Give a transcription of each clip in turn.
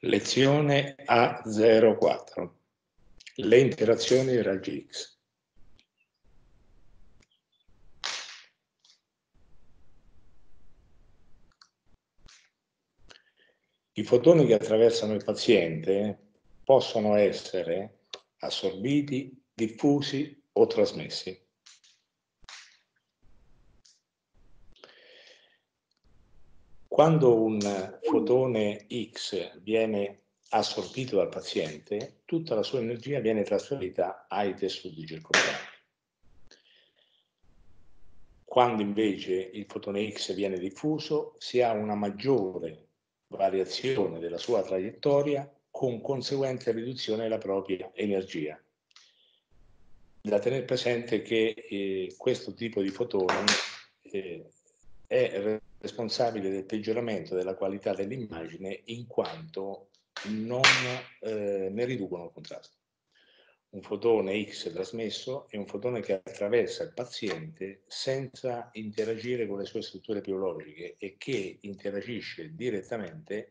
Lezione A04. Le interazioni raggi X. I fotoni che attraversano il paziente possono essere assorbiti, diffusi o trasmessi. Quando un fotone X viene assorbito dal paziente, tutta la sua energia viene trasferita ai tessuti circostanti. Quando invece il fotone X viene diffuso, si ha una maggiore variazione della sua traiettoria con conseguente riduzione della propria energia. Da tenere presente che eh, questo tipo di fotone eh, è responsabile del peggioramento della qualità dell'immagine in quanto non eh, ne riducono il contrasto. Un fotone X trasmesso è un fotone che attraversa il paziente senza interagire con le sue strutture biologiche e che interagisce direttamente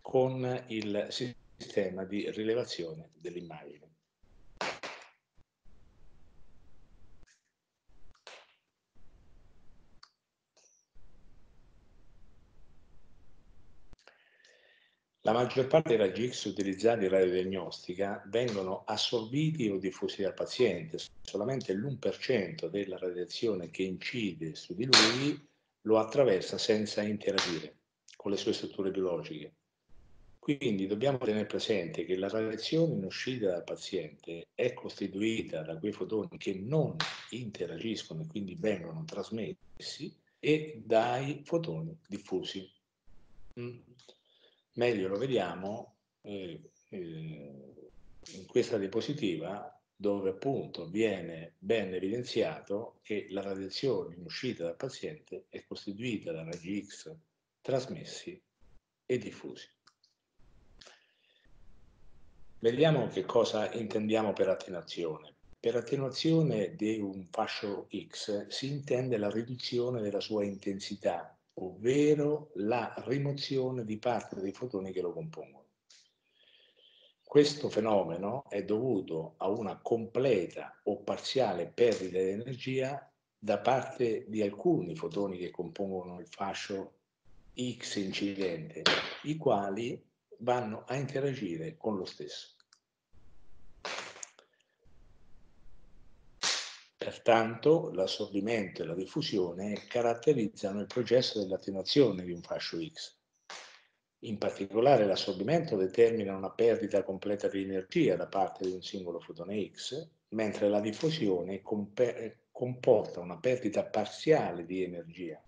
con il sistema di rilevazione dell'immagine. La maggior parte dei raggi X utilizzati in radiodiagnostica vengono assorbiti o diffusi dal paziente, solamente l'1% della radiazione che incide su di lui lo attraversa senza interagire con le sue strutture biologiche. Quindi dobbiamo tenere presente che la radiazione in uscita dal paziente è costituita da quei fotoni che non interagiscono e quindi vengono trasmessi e dai fotoni diffusi. Meglio lo vediamo eh, eh, in questa diapositiva dove appunto viene ben evidenziato che la radiazione in uscita dal paziente è costituita da raggi X trasmessi e diffusi. Vediamo che cosa intendiamo per attenuazione. Per attenuazione di un fascio X si intende la riduzione della sua intensità ovvero la rimozione di parte dei fotoni che lo compongono. Questo fenomeno è dovuto a una completa o parziale perdita di energia da parte di alcuni fotoni che compongono il fascio X incidente, i quali vanno a interagire con lo stesso. Pertanto l'assorbimento e la diffusione caratterizzano il processo dell'attenuazione di un fascio X. In particolare l'assorbimento determina una perdita completa di energia da parte di un singolo fotone X, mentre la diffusione comporta una perdita parziale di energia,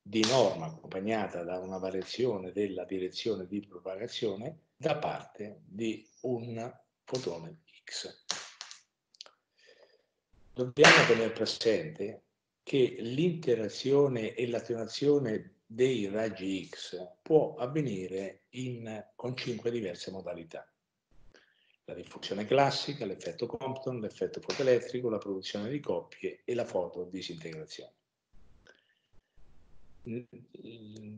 di norma accompagnata da una variazione della direzione di propagazione da parte di un fotone X dobbiamo tenere presente che l'interazione e l'attenuazione dei raggi X può avvenire in, con cinque diverse modalità. La diffusione classica, l'effetto Compton, l'effetto fotoelettrico, la produzione di coppie e la fotodisintegrazione.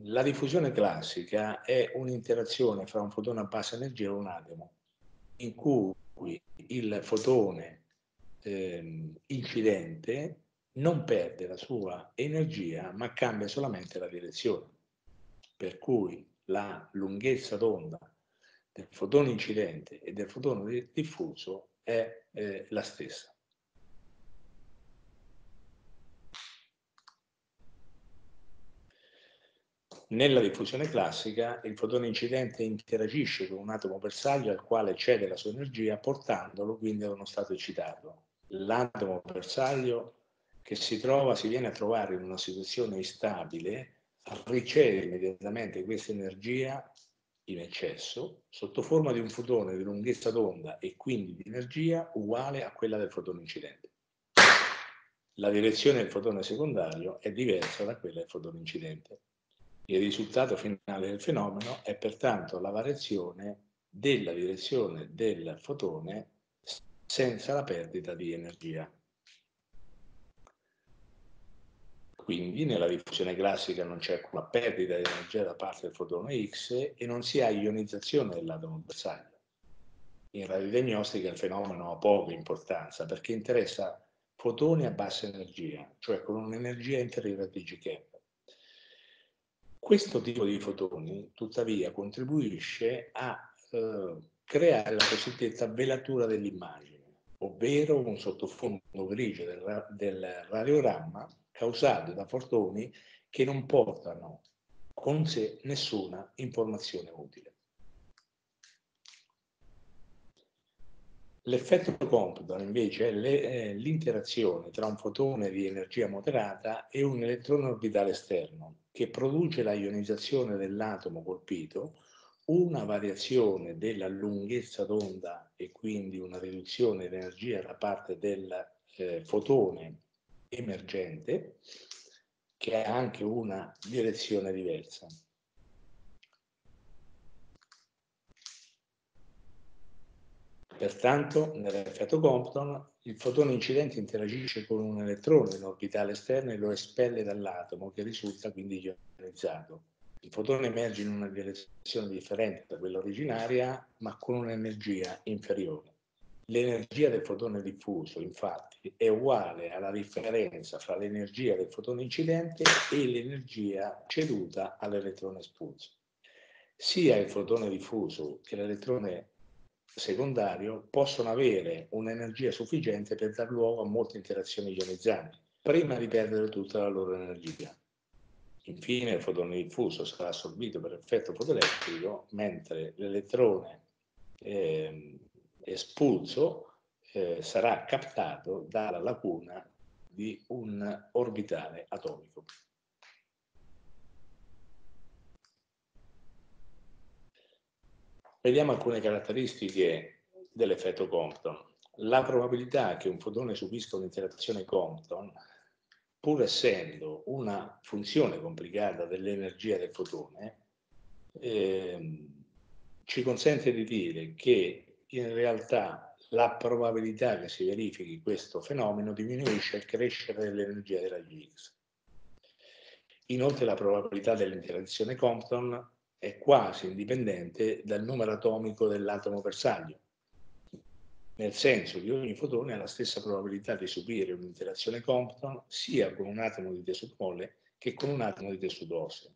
La diffusione classica è un'interazione fra un fotone a bassa energia e un atomo, in cui il fotone eh, incidente non perde la sua energia ma cambia solamente la direzione, per cui la lunghezza d'onda del fotone incidente e del fotone diffuso è eh, la stessa. Nella diffusione classica il fotone incidente interagisce con un atomo bersaglio al quale cede la sua energia portandolo quindi ad uno stato eccitato l'atomo bersaglio che si trova, si viene a trovare in una situazione instabile, riceve immediatamente questa energia in eccesso sotto forma di un fotone di lunghezza d'onda e quindi di energia uguale a quella del fotone incidente. La direzione del fotone secondario è diversa da quella del fotone incidente. Il risultato finale del fenomeno è pertanto la variazione della direzione del fotone senza la perdita di energia. quindi nella diffusione classica non c'è alcuna perdita di energia da parte del fotone X e non si ha ionizzazione dell'atomo bersaglio. In radiodiagnostica il fenomeno ha poca importanza perché interessa fotoni a bassa energia, cioè con un'energia inferiore a DG Questo tipo di fotoni, tuttavia, contribuisce a eh, creare la cosiddetta velatura dell'immagine, ovvero un sottofondo grigio del, del radiogramma causato da fotoni che non portano con sé nessuna informazione utile. L'effetto Compton invece è l'interazione tra un fotone di energia moderata e un elettrone orbitale esterno che produce la ionizzazione dell'atomo colpito, una variazione della lunghezza d'onda e quindi una riduzione di da parte del eh, fotone emergente che ha anche una direzione diversa. Pertanto, nell'effetto Compton, il fotone incidente interagisce con un elettrone in orbitale esterna e lo espelle dall'atomo, che risulta quindi ionizzato. Il fotone emerge in una direzione differente da quella originaria, ma con un'energia inferiore. L'energia del fotone diffuso, infatti, è uguale alla differenza fra l'energia del fotone incidente e l'energia ceduta all'elettrone espulso. Sia il fotone diffuso che l'elettrone secondario possono avere un'energia sufficiente per dar luogo a molte interazioni ionizzanti, prima di perdere tutta la loro energia. Infine il fotone diffuso sarà assorbito per effetto fotoelettrico, mentre l'elettrone eh, espulso eh, sarà captato dalla lacuna di un orbitale atomico. Vediamo alcune caratteristiche dell'effetto Compton. La probabilità che un fotone subisca un'interazione Compton, pur essendo una funzione complicata dell'energia del fotone, eh, ci consente di dire che in realtà la probabilità che si verifichi questo fenomeno diminuisce al crescere dell'energia raggi X. Inoltre la probabilità dell'interazione Compton è quasi indipendente dal numero atomico dell'atomo bersaglio, nel senso che ogni fotone ha la stessa probabilità di subire un'interazione Compton sia con un atomo di tessuto molle che con un atomo di tessuto osseo.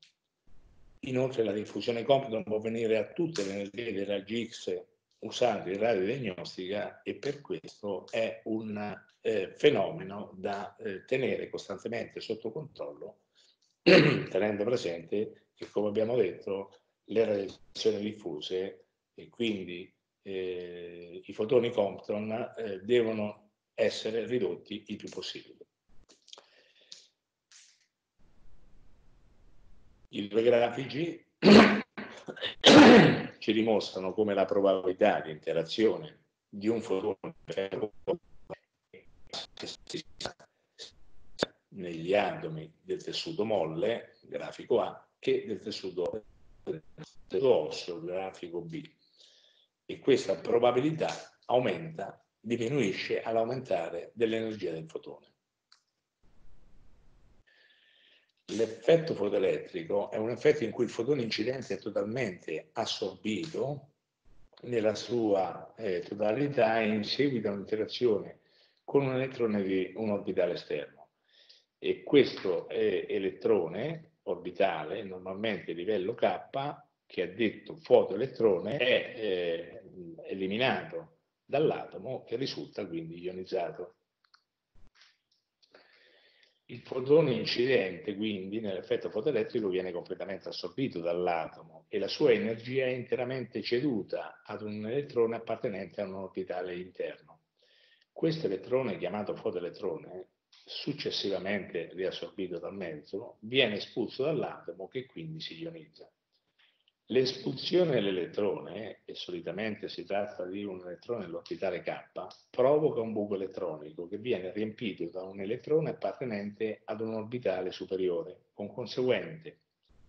Inoltre la diffusione Compton può venire a tutte le energie dei raggi X usati in radiodiagnostica e per questo è un eh, fenomeno da eh, tenere costantemente sotto controllo tenendo presente che, come abbiamo detto, le radiazioni diffuse e quindi eh, i fotoni Compton eh, devono essere ridotti il più possibile. I due grafici ci dimostrano come la probabilità di interazione di un fotone negli atomi del tessuto molle, grafico A, che del tessuto, osseo, grafico B. E questa probabilità aumenta, diminuisce all'aumentare dell'energia del fotone. L'effetto fotoelettrico è un effetto in cui il fotone incidente è totalmente assorbito nella sua eh, totalità in seguito a un'interazione con un elettrone di un orbitale esterno e questo eh, elettrone orbitale, normalmente livello K, che ha detto fotoelettrone, è eh, eliminato dall'atomo che risulta quindi ionizzato. Il fotone incidente quindi nell'effetto fotoelettrico viene completamente assorbito dall'atomo e la sua energia è interamente ceduta ad un elettrone appartenente a un orbitale interno. Questo elettrone chiamato fotoelettrone successivamente riassorbito dal mezzo, viene espulso dall'atomo che quindi si ionizza. L'espulsione dell'elettrone, e solitamente si tratta di un elettrone all'orbitale K, provoca un buco elettronico che viene riempito da un elettrone appartenente ad un orbitale superiore, con conseguente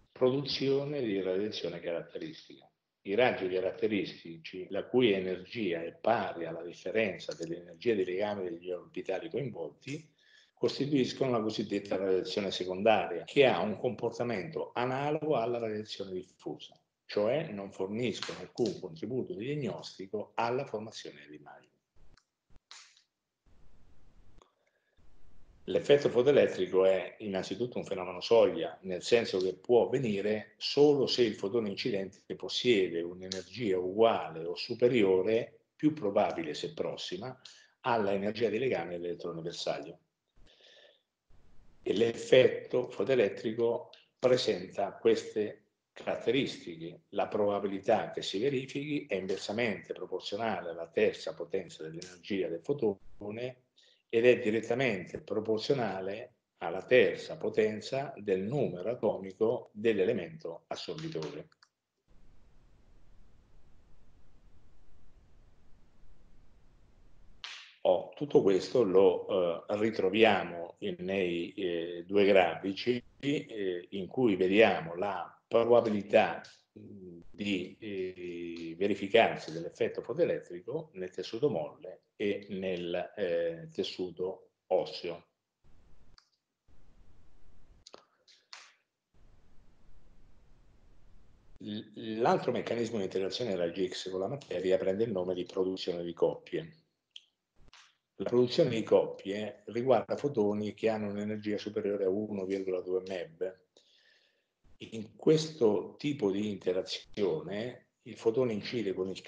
produzione di radiazione caratteristica. I raggi caratteristici, la cui energia è pari alla differenza dell'energia di legame degli orbitali coinvolti, costituiscono la cosiddetta radiazione secondaria, che ha un comportamento analogo alla radiazione diffusa, cioè non forniscono alcun contributo diagnostico alla formazione dell'immagine. L'effetto fotoelettrico è innanzitutto un fenomeno soglia, nel senso che può avvenire solo se il fotone incidente possiede un'energia uguale o superiore, più probabile se prossima, alla energia di legame dell'elettrone bersaglio. E l'effetto fotoelettrico presenta queste caratteristiche. La probabilità che si verifichi è inversamente proporzionale alla terza potenza dell'energia del fotone ed è direttamente proporzionale alla terza potenza del numero atomico dell'elemento assorbitore. Tutto questo lo eh, ritroviamo nei eh, due grafici eh, in cui vediamo la probabilità di eh, verificarsi dell'effetto fotoelettrico nel tessuto molle e nel eh, tessuto osseo. L'altro meccanismo di interazione della GX con la materia prende il nome di produzione di coppie. La produzione di coppie riguarda fotoni che hanno un'energia superiore a 1,2 MeV in questo tipo di interazione il fotone incide con il,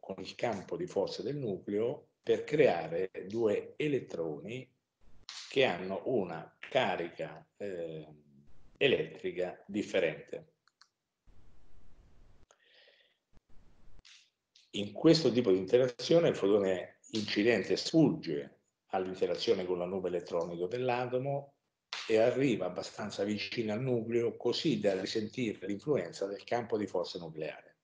con il campo di forza del nucleo per creare due elettroni che hanno una carica eh, elettrica differente. In questo tipo di interazione il fotone incidente sfugge all'interazione con la nube elettronica dell'atomo e arriva abbastanza vicino al nucleo così da risentire l'influenza del campo di forza nucleare.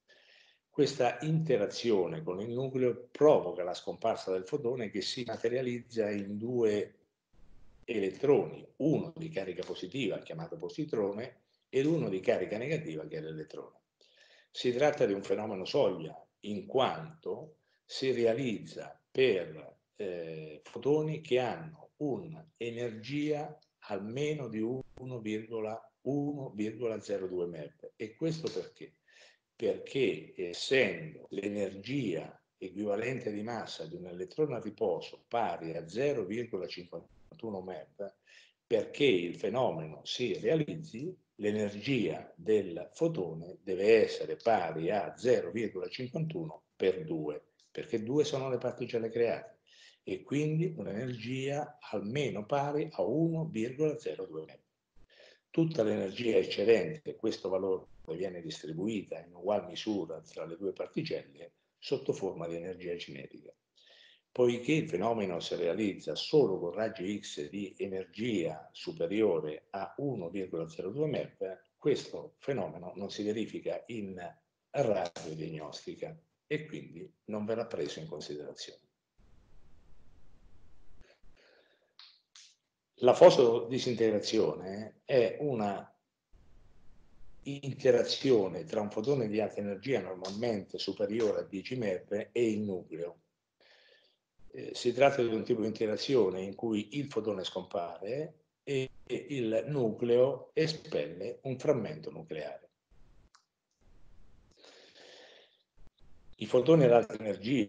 Questa interazione con il nucleo provoca la scomparsa del fotone che si materializza in due elettroni, uno di carica positiva chiamato positrone ed uno di carica negativa che è l'elettrone. Si tratta di un fenomeno soglia in quanto si realizza per eh, fotoni che hanno un'energia almeno di 1,02 MeV. E questo perché? Perché essendo l'energia equivalente di massa di un elettrone a riposo pari a 0,51 MeV, perché il fenomeno si realizzi, l'energia del fotone deve essere pari a 0,51 per 2, perché 2 sono le particelle create e quindi un'energia almeno pari a 1,02 MeV. Tutta l'energia eccedente, questo valore viene distribuita in ugual misura tra le due particelle sotto forma di energia cinetica. Poiché il fenomeno si realizza solo con raggi X di energia superiore a 1,02 MeV, questo fenomeno non si verifica in radiodiagnostica e quindi non verrà preso in considerazione. La fotodisintegrazione è una interazione tra un fotone di alta energia normalmente superiore a 10 MeV e il nucleo. Eh, si tratta di un tipo di interazione in cui il fotone scompare e il nucleo espelle un frammento nucleare. I fotoni ad alta energia,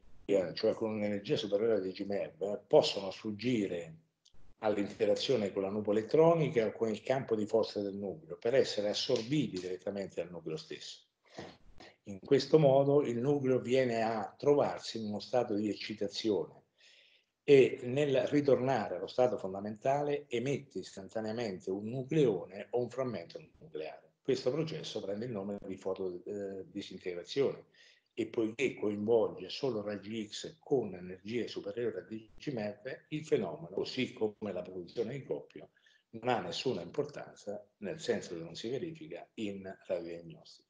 cioè con un'energia superiore a 10 MeV, possono sfuggire all'interazione con la nuvola elettronica o con il campo di forza del nucleo per essere assorbiti direttamente dal nucleo stesso. In questo modo il nucleo viene a trovarsi in uno stato di eccitazione e nel ritornare allo stato fondamentale emette istantaneamente un nucleone o un frammento nucleare. Questo processo prende il nome di fotodisintegrazione e poiché coinvolge solo raggi X con energie superiori a 10 MeV, il fenomeno, così come la produzione di coppia, non ha nessuna importanza, nel senso che non si verifica in radiodiagnostica.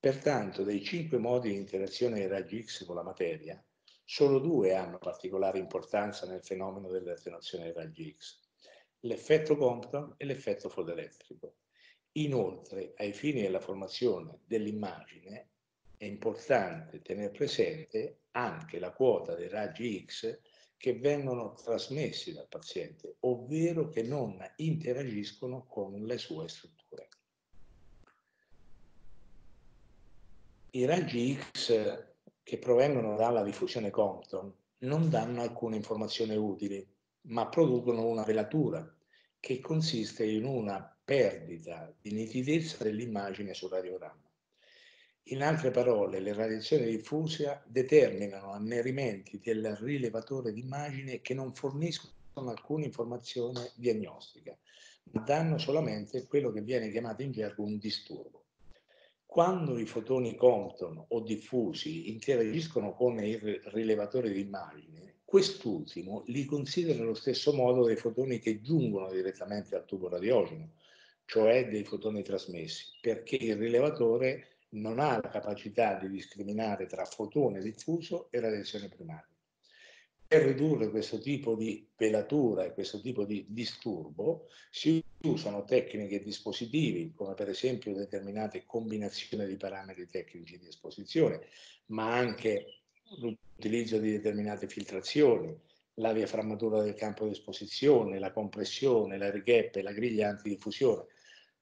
Pertanto, dei cinque modi di interazione dei raggi X con la materia, solo due hanno particolare importanza nel fenomeno dell'attenuazione dei raggi X, l'effetto Compton e l'effetto fotoelettrico. Inoltre, ai fini della formazione dell'immagine, è importante tenere presente anche la quota dei raggi X che vengono trasmessi dal paziente, ovvero che non interagiscono con le sue strutture. I raggi X che provengono dalla diffusione Compton non danno alcune informazioni utili, ma producono una velatura che consiste in una perdita di nitidezza dell'immagine sul radiogramma. In altre parole, le radiazioni diffuse determinano annerimenti del rilevatore d'immagine che non forniscono alcuna informazione diagnostica, ma danno solamente quello che viene chiamato in gergo un disturbo. Quando i fotoni Compton o diffusi interagiscono con il rilevatore d'immagine, quest'ultimo li considera allo stesso modo dei fotoni che giungono direttamente al tubo radiogeno, cioè dei fotoni trasmessi, perché il rilevatore non ha la capacità di discriminare tra fotone diffuso e radiazione primaria. Per ridurre questo tipo di velatura e questo tipo di disturbo si usano tecniche e dispositivi, come per esempio determinate combinazioni di parametri tecnici di esposizione, ma anche l'utilizzo di determinate filtrazioni, la diaframmatura del campo di esposizione, la compressione, la righeppe, la griglia antidiffusione,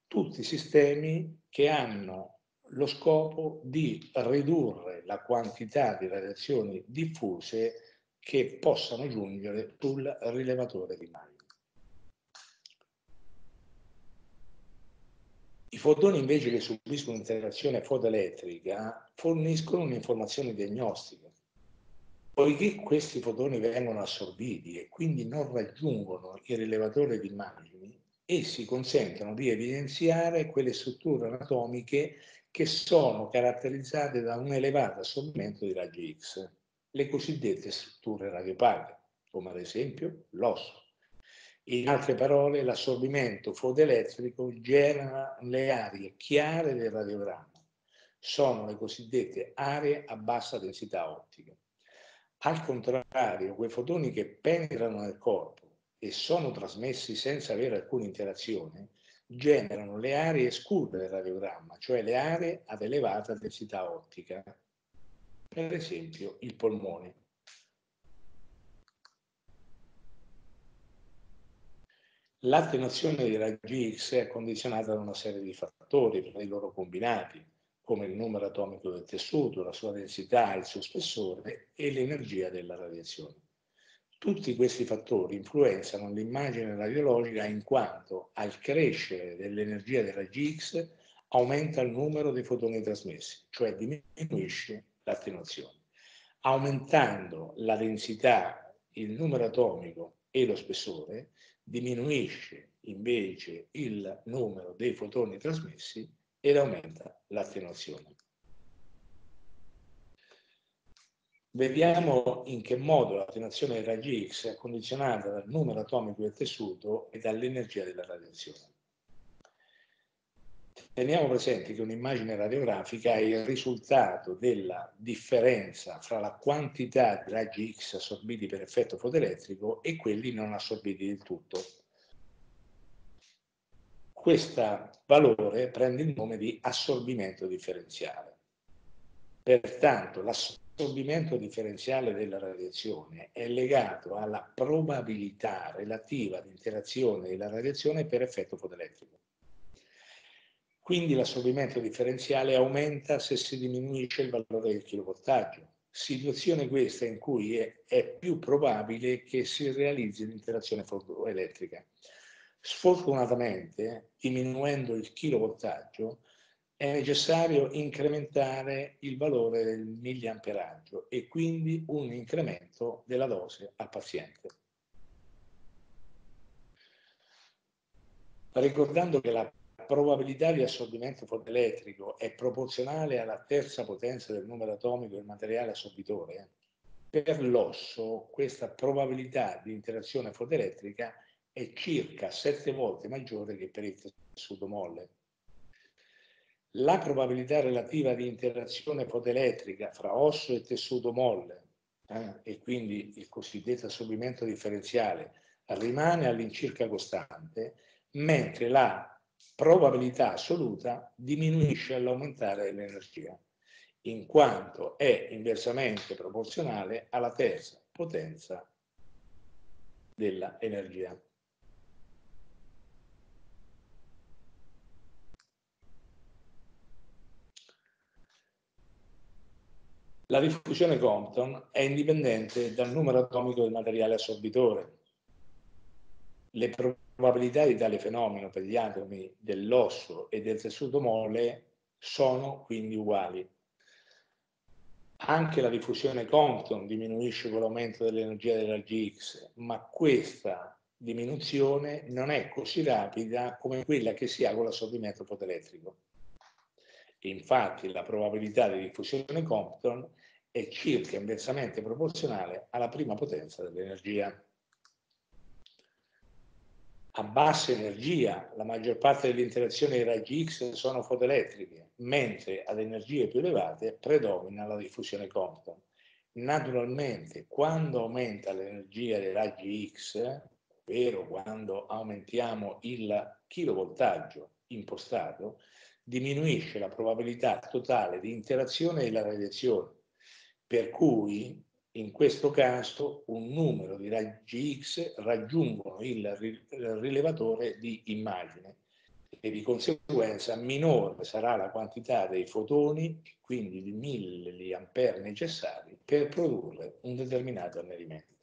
tutti sistemi che hanno lo scopo di ridurre la quantità di radiazioni diffuse che possano giungere sul rilevatore di immagini. I fotoni invece che subiscono interazione fotoelettrica forniscono un'informazione diagnostica. Poiché questi fotoni vengono assorbiti e quindi non raggiungono il rilevatore di immagini, essi consentono di evidenziare quelle strutture anatomiche che sono caratterizzate da un elevato assorbimento di raggi X, le cosiddette strutture radiopaghe, come ad esempio l'osso. In altre parole, l'assorbimento fotoelettrico genera le aree chiare del radiogramma. Sono le cosiddette aree a bassa densità ottica. Al contrario, quei fotoni che penetrano nel corpo e sono trasmessi senza avere alcuna interazione, generano le aree scure del radiogramma, cioè le aree ad elevata densità ottica, per esempio il polmone. L'attenuazione dei raggi X è condizionata da una serie di fattori, per i loro combinati, come il numero atomico del tessuto, la sua densità, il suo spessore e l'energia della radiazione. Tutti questi fattori influenzano l'immagine radiologica in quanto al crescere dell'energia dei raggi X aumenta il numero dei fotoni trasmessi, cioè diminuisce l'attenuazione. Aumentando la densità, il numero atomico e lo spessore, diminuisce invece il numero dei fotoni trasmessi ed aumenta l'attenuazione. Vediamo in che modo l'attenuazione dei raggi X è condizionata dal numero atomico del tessuto e dall'energia della radiazione. Teniamo presente che un'immagine radiografica è il risultato della differenza fra la quantità di raggi X assorbiti per effetto fotoelettrico e quelli non assorbiti del tutto. Questo valore prende il nome di assorbimento differenziale. Pertanto, l'assorbimento differenziale della radiazione è legato alla probabilità relativa di interazione della radiazione per effetto fotoelettrico. Quindi l'assorbimento differenziale aumenta se si diminuisce il valore del kilovoltaggio, situazione questa in cui è, è più probabile che si realizzi l'interazione fotoelettrica. Sfortunatamente, diminuendo il kilovoltaggio, è necessario incrementare il valore del milliamperaggio e quindi un incremento della dose al paziente. Ricordando che la probabilità di assorbimento fotoelettrico è proporzionale alla terza potenza del numero atomico del materiale assorbitore, per l'osso questa probabilità di interazione fotoelettrica è circa sette volte maggiore che per il tessuto molle. La probabilità relativa di interazione fotoelettrica fra osso e tessuto molle, eh, e quindi il cosiddetto assorbimento differenziale, rimane all'incirca costante, mentre la probabilità assoluta diminuisce all'aumentare l'energia, in quanto è inversamente proporzionale alla terza potenza dell'energia. La diffusione Compton è indipendente dal numero atomico del materiale assorbitore. Le probabilità di tale fenomeno per gli atomi dell'osso e del tessuto molle sono quindi uguali. Anche la diffusione Compton diminuisce con l'aumento dell'energia dei raggi X, ma questa diminuzione non è così rapida come quella che si ha con l'assorbimento fotoelettrico. Infatti la probabilità di diffusione Compton è circa inversamente proporzionale alla prima potenza dell'energia. A bassa energia la maggior parte delle interazioni dei raggi X sono fotoelettriche, mentre ad energie più elevate predomina la diffusione Compton. Naturalmente, quando aumenta l'energia dei raggi X, ovvero quando aumentiamo il kilovoltaggio impostato, diminuisce la probabilità totale di interazione della radiazione per cui in questo caso un numero di raggi X raggiungono il rilevatore di immagine e di conseguenza minore sarà la quantità dei fotoni, quindi di milliampere necessari per produrre un determinato annerimento.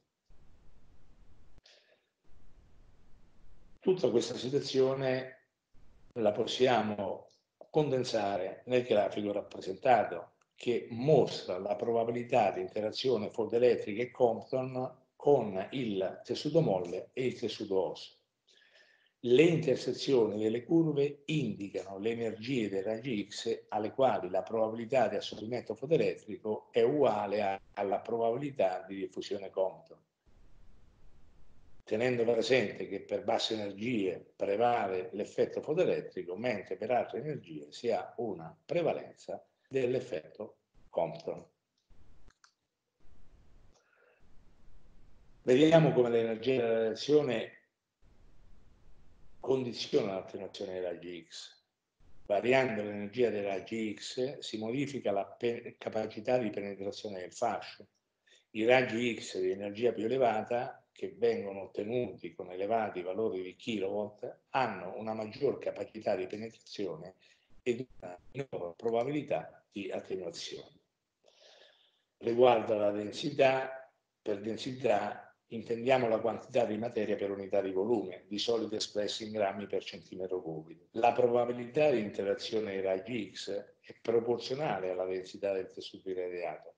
Tutta questa situazione la possiamo condensare nel grafico rappresentato che mostra la probabilità di interazione fotoelettrica e Compton con il tessuto molle e il tessuto osso. Le intersezioni delle curve indicano le energie dei raggi X alle quali la probabilità di assorbimento fotoelettrico è uguale alla probabilità di diffusione Compton. Tenendo presente che per basse energie prevale l'effetto fotoelettrico, mentre per altre energie si ha una prevalenza dell'effetto Compton. Vediamo come l'energia della reazione condiziona l'attenuazione dei raggi X. Variando l'energia dei raggi X si modifica la capacità di penetrazione del fascio. I raggi X di energia più elevata, che vengono ottenuti con elevati valori di kilowatt, hanno una maggior capacità di penetrazione ed una minore probabilità di attenuazione. Riguardo alla densità, per densità intendiamo la quantità di materia per unità di volume, di solito espressa in grammi per centimetro cubico. La probabilità di interazione dei raggi X è proporzionale alla densità del tessuto irradiato.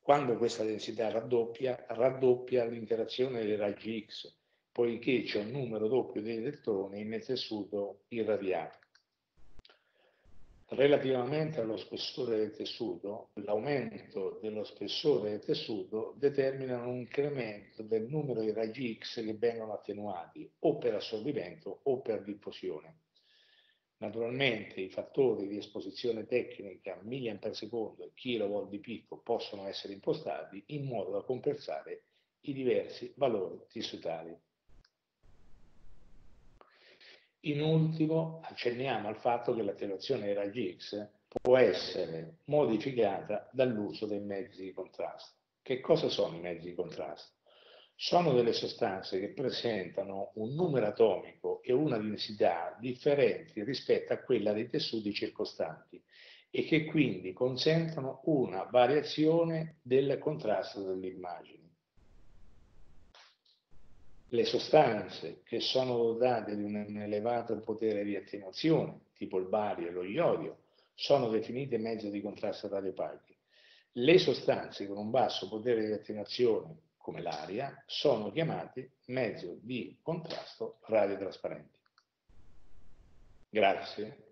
Quando questa densità raddoppia, raddoppia l'interazione dei raggi X, poiché c'è un numero doppio di elettroni nel tessuto irradiato. Relativamente allo spessore del tessuto, l'aumento dello spessore del tessuto determina un incremento del numero di raggi X che vengono attenuati o per assorbimento o per diffusione. Naturalmente i fattori di esposizione tecnica mA per secondo e kV di picco possono essere impostati in modo da compensare i diversi valori tissutali. In ultimo accenniamo al fatto che l'attenuazione dei raggi X può essere modificata dall'uso dei mezzi di contrasto. Che cosa sono i mezzi di contrasto? Sono delle sostanze che presentano un numero atomico e una densità differenti rispetto a quella dei tessuti circostanti e che quindi consentono una variazione del contrasto dell'immagine. Le sostanze che sono dotate di un elevato potere di attenuazione, tipo il bario e lo iodio, sono definite mezzo di contrasto radiopachi. Le sostanze con un basso potere di attenuazione, come l'aria, sono chiamate mezzo di contrasto radiotrasparenti. Grazie.